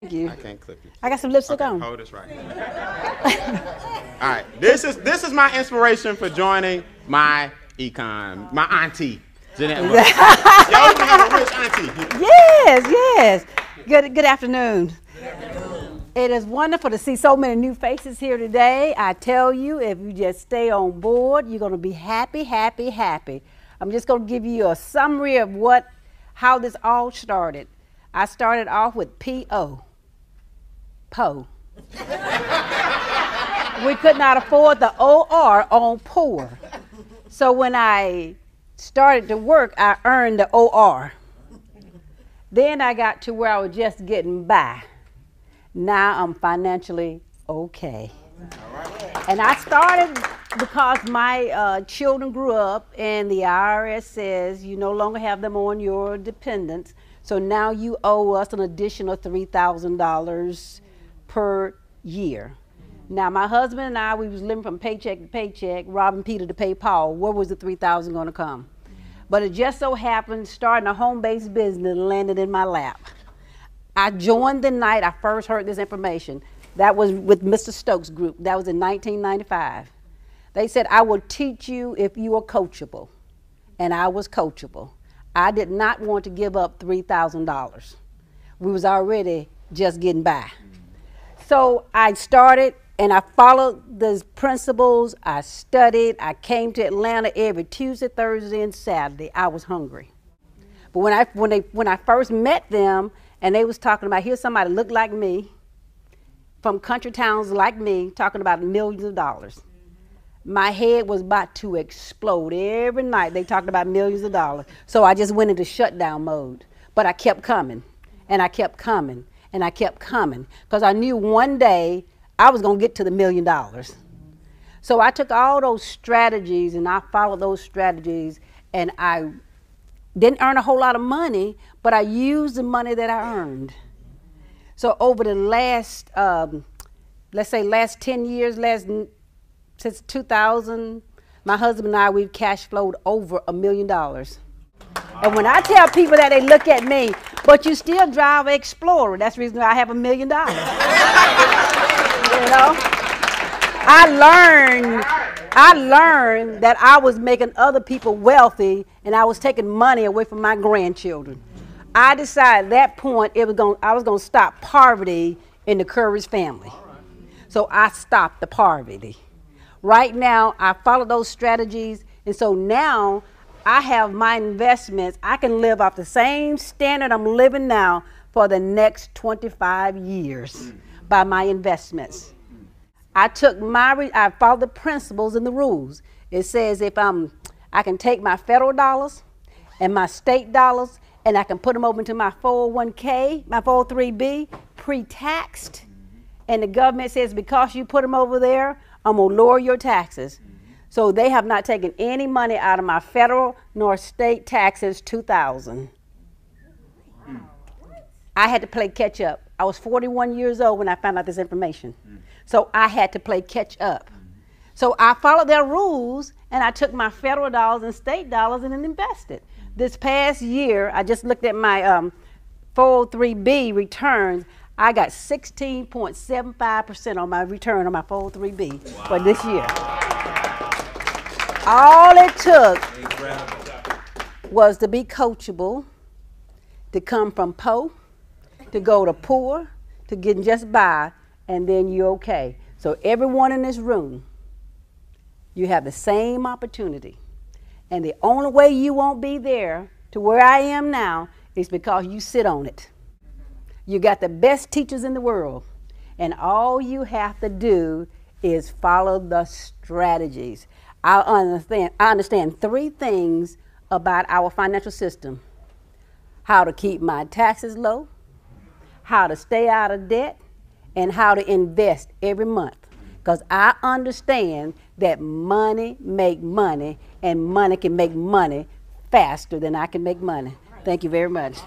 Thank you. I can't clip you. I got some lipstick Okay, on. hold this right. All right, this is this is my inspiration for joining my econ, my auntie. Jeanette. Y'all wanna have a rich auntie. Yes, yes. Good, good afternoon. It is wonderful to see so many new faces here today. I tell you, if you just stay on board, you're going to be happy, happy, happy. I'm just going to give you a summary of what, how this all started. I started off with P.O. Poe. we could not afford the OR on poor. So when I started to work, I earned the OR. Then I got to where I was just getting by. Now I'm financially okay. And I started because my uh, children grew up, and the IRS says you no longer have them on your dependents. So now you owe us an additional $3,000 per year. Now my husband and I, we was living from paycheck to paycheck, robbing Peter to pay Paul. Where was the 3000 going to come? But it just so happened, starting a home-based business landed in my lap. I joined the night I first heard this information. That was with Mr. Stokes Group. That was in 1995. They said, I will teach you if you are coachable. And I was coachable. I did not want to give up $3,000. We was already just getting by. So I started and I followed the principles. I studied. I came to Atlanta every Tuesday, Thursday, and Saturday. I was hungry. But when I when they when I first met them and they was talking about here's somebody look like me from country towns like me talking about millions of dollars. My head was about to explode every night. They talked about millions of dollars. So I just went into shutdown mode. But I kept coming and I kept coming and I kept coming because I knew one day I was going to get to the million dollars. So I took all those strategies and I followed those strategies and I didn't earn a whole lot of money, but I used the money that I earned. So over the last, um, let's say, last 10 years, last since 2000, my husband and I, we've cash flowed over a million dollars. And when I tell people that, they look at me, but you still drive an Explorer. That's the reason I have a million dollars. You know? I learned, I learned that I was making other people wealthy and I was taking money away from my grandchildren. I decided at that point it was going, I was going to stop poverty in the Courage family. So I stopped the poverty. Right now, I follow those strategies, and so now I have my investments. I can live off the same standard I'm living now for the next 25 years by my investments. I took my, I followed the principles and the rules. It says if I'm, I can take my federal dollars and my state dollars and I can put them over into my 401k, my 403b, pre-taxed. And the government says because you put them over there, I'm gonna lower your taxes. So they have not taken any money out of my federal nor state taxes 2000. I had to play catch up. I was 41 years old when I found out this information. So I had to play catch up. So I followed their rules and I took my federal dollars and state dollars and invested. This past year, I just looked at my um, 403B returns. I got 16.75% on my return on my 403B wow. for this year. All it took was to be coachable, to come from Poe, to go to poor, to get just by, and then you're okay. So everyone in this room, you have the same opportunity. And the only way you won't be there to where I am now is because you sit on it. You got the best teachers in the world, and all you have to do is follow the strategies. I understand, I understand three things about our financial system how to keep my taxes low, how to stay out of debt, and how to invest every month. Because I understand that money make money, and money can make money faster than I can make money. Thank you very much.